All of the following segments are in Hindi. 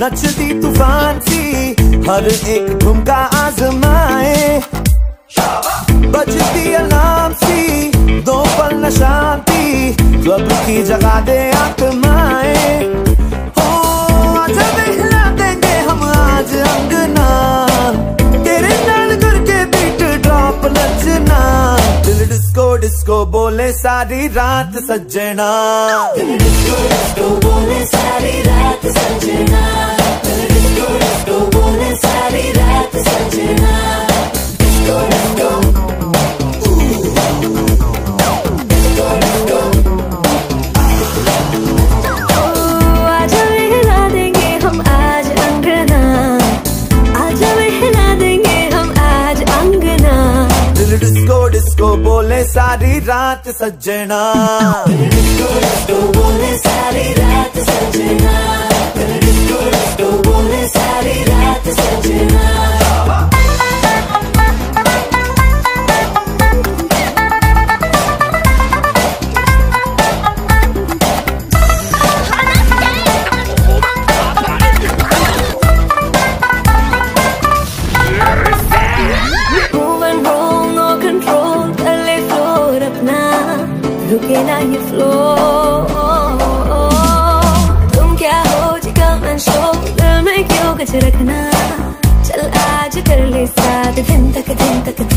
नचती तूफ़ान सी, हर एक ठुमका आजमाए। बजती अलार्म सी, दो पल न शांति, क्लब की जगह दे आत्माए। हो देंगे हम आज अंगना। तेरे नाल करके बीट ड्रॉप नचना। दिल डिस्को डिस्को बोले सारी रात सजना दिल डिस्को डिस्को बोले सारी रात सजना बोले सारी रात सजना बोले सारी रात सजना रुके ना ये फ्लो तुम क्या हो जी कम एंड शो दिल में क्यों कुछ रखना चल आज कर ले साथ दिन तक दिन तक दिन ना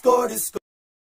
cores, cores.